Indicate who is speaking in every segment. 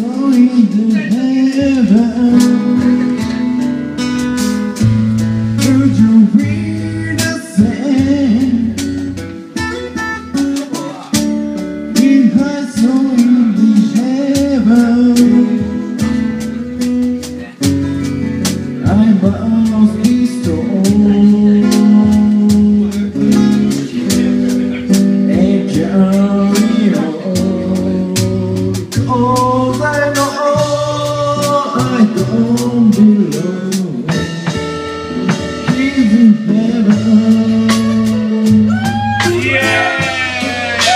Speaker 1: going to heaven.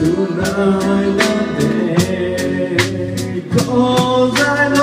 Speaker 1: tonight and day Cause I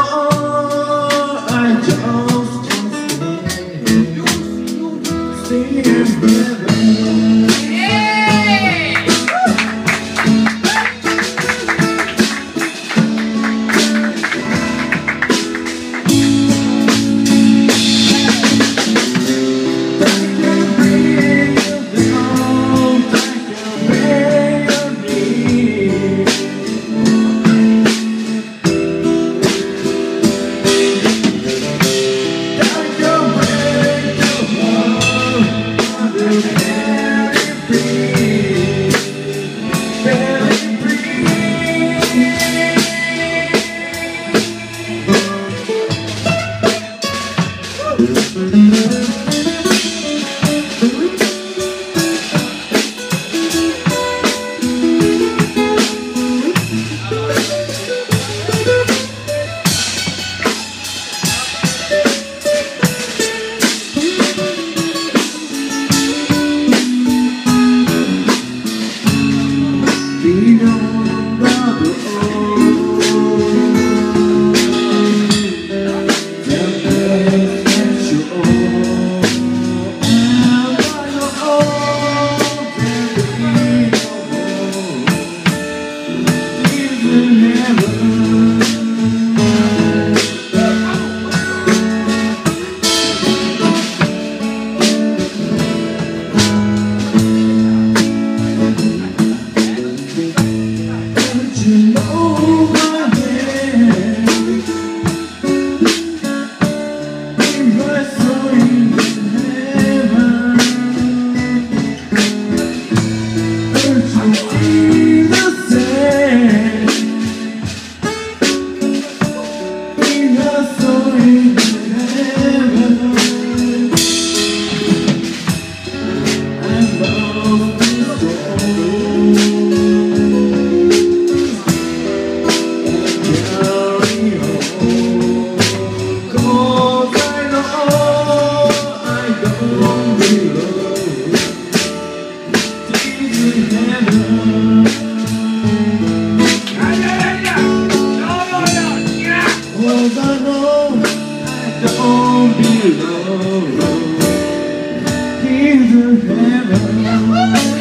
Speaker 1: Cause I know I don't belong in the heaven.